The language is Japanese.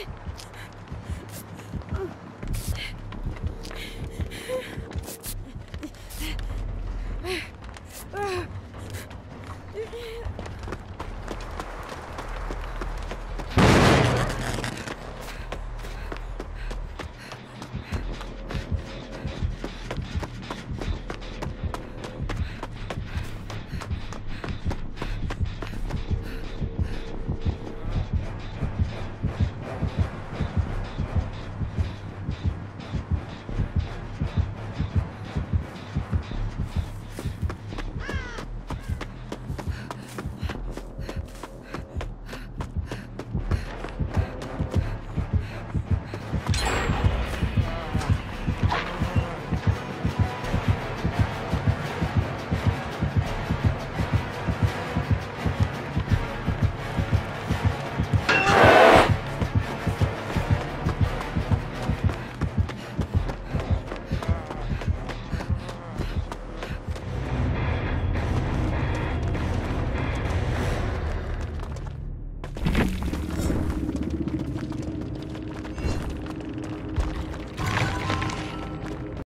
え?